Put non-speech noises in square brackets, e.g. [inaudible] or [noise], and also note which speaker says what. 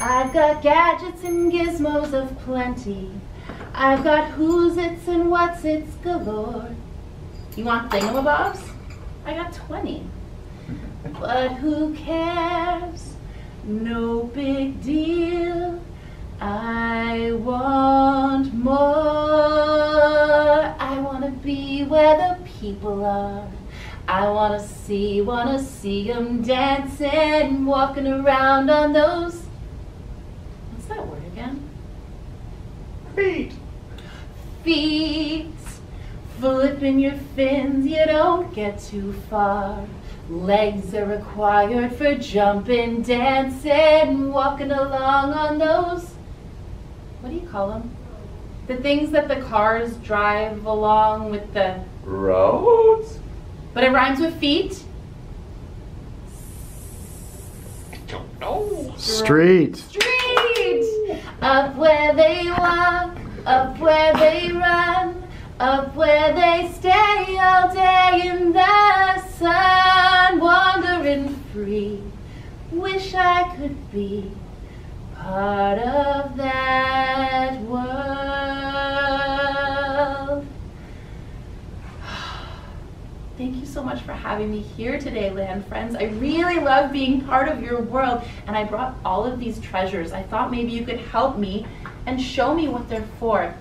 Speaker 1: I've got gadgets and gizmos of plenty. I've got who's its and what's its galore. You want thingamabobs? I got 20. [laughs] But who cares? No big deal. I want more. I want to be where the people are. I want to see, want to see them dancing, walking around on those. What's that word again?
Speaker 2: Feet.
Speaker 1: Feet. Flipping your fins, you don't get too far. Legs are required for jumping, dancing, walking along on those. What do you call them? The things that the cars drive along with the.
Speaker 2: Roads.
Speaker 1: But it rhymes with feet.
Speaker 2: I don't know.
Speaker 3: Street.
Speaker 1: Street. Up where they walk, up where they run, up where they stay all day in the sun, wandering free. Wish I could be part of Thank you so much for having me here today, land friends. I really love being part of your world, and I brought all of these treasures. I thought maybe you could help me and show me what they're for.